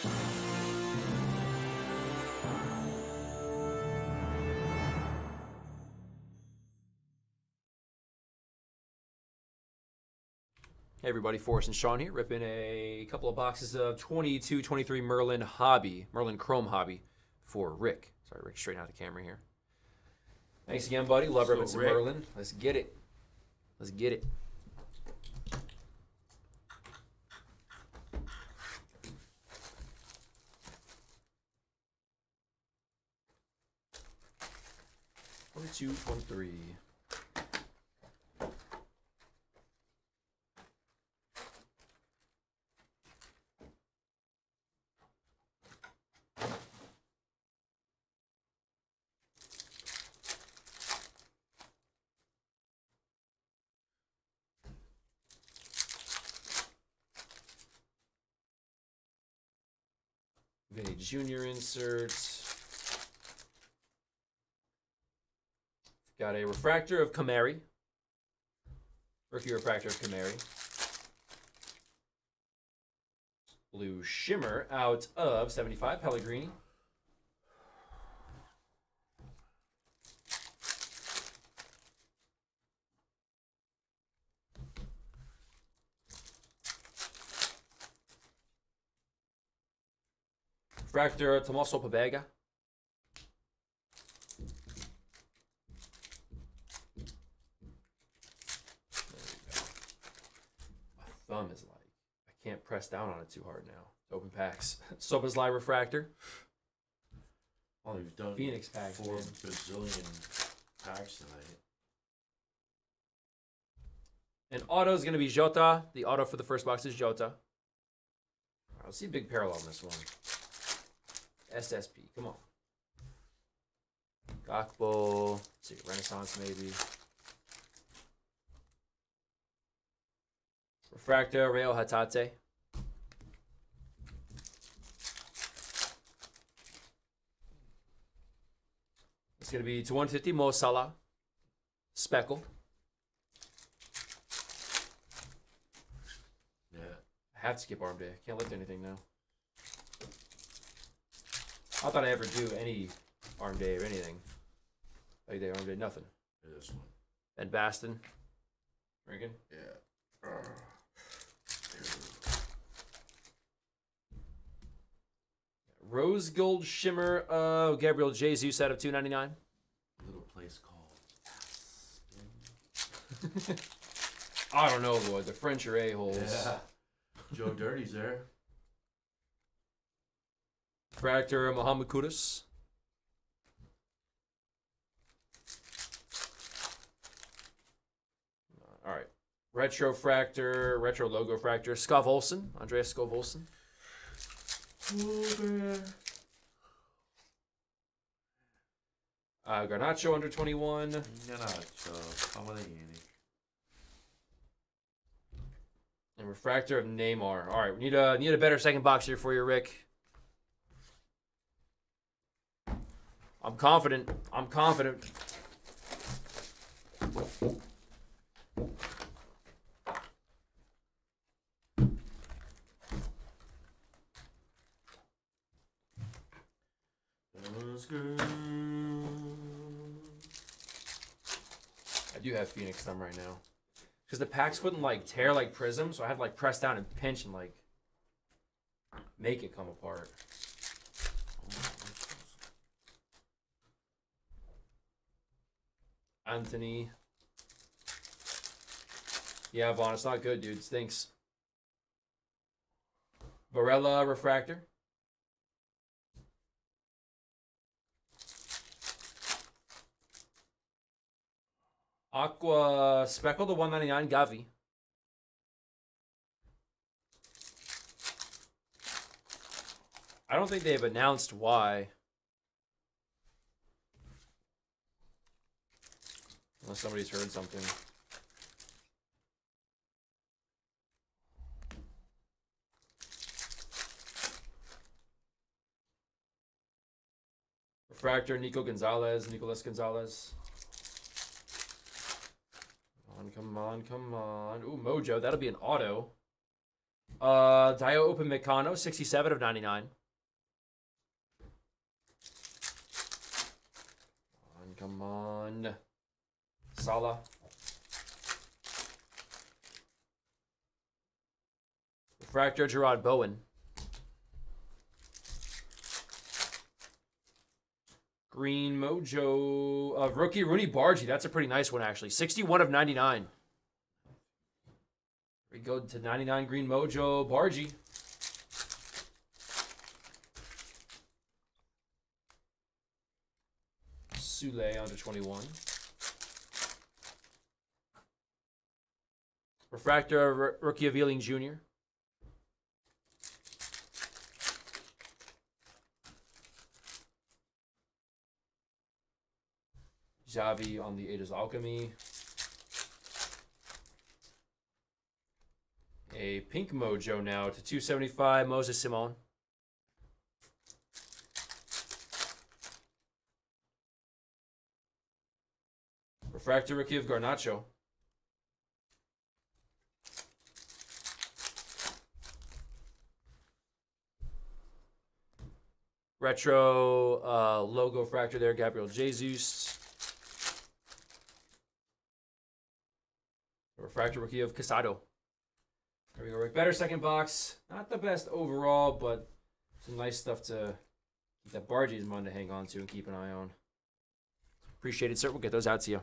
Hey everybody, Forrest and Sean here, ripping a couple of boxes of 22, 23 Merlin Hobby, Merlin Chrome Hobby for Rick. Sorry, Rick, straighten out the camera here. Thanks again, buddy. Love So, ripping some Merlin. Let's get it. Let's get it. Twenty-two, twenty-three. Vini Junior inserts. Got a refractor of Kamari. Rookie refractor of Kamari. Blue shimmer out of 75 Pellegrini. Refractor Tommaso Pobega. There we go. My thumb is like, I can't press down on it too hard now. Open packs. Szoboszlai Refractor. Oh, you've done Phoenix pack, four man. bazillion packs tonight. And auto is going to be Jota. The auto for the first box is Jota. Let's see a big parallel on this one. SSP, come on. Let's see, Renaissance maybe. Refractor, Reo Hatate. It's going to be to 150 Mo Salah. Speckle. Yeah. I have to skip arm day. I can't lift anything now. I thought I ever do any arm day or anything. Leg day, arm day, nothing. This one. Ben Baston. Drinking. Yeah. Rose gold shimmer of Gabriel Jesus out of 299. little place called I don't know, Lloyd. The French are a-holes. Yeah. Joe Dirty's there. Fractor Mohammed Kudus. All right. Retro Fractor, Retro Logo Fractor, Skov Olsen, Andreas Uh, Garnacho under 21. Ganacho. Come Yannick. And refractor of Neymar. All right, we need a need a better second box here for you, Rick. I'm confident. I'm confident. Girls. I do have Phoenix thumb right now. Because the packs wouldn't like tear like Prism, so I had to like press down and pinch and like make it come apart. Anthony. Yeah, Vaughn, it's not good, dude. Stinks. Varela refractor. Aqua Speckle to 199 Gavi. I don't think they've announced why. Unless somebody's heard something. Refractor, Nico Gonzalez, Nicolas Gonzalez. Come on, come on. Ooh, Mojo, that'll be an auto. Uh, Dio Open Meccano, 67 of 99. Come on, come on. Sala. Refractor Jarrod Bowen. Green Mojo of rookie Roony Bardghji. That's a pretty nice one, actually. 61 of 99. We go to 99 Green Mojo Bargy. Sule under 21. Refractor rookie of Ealing Jr. Xavi on the Ada's Alchemy. A pink mojo now to 275 Moses Simon. Refractor rookie of Garnacho. Retro uh, logo fractor there, Gabriel Jesus. Rookie of Casado. There we go. Rick. Better second box. Not the best overall, but some nice stuff to keep that Bardghji is one to hang on to and keep an eye on. Appreciate it, sir. We'll get those out to you.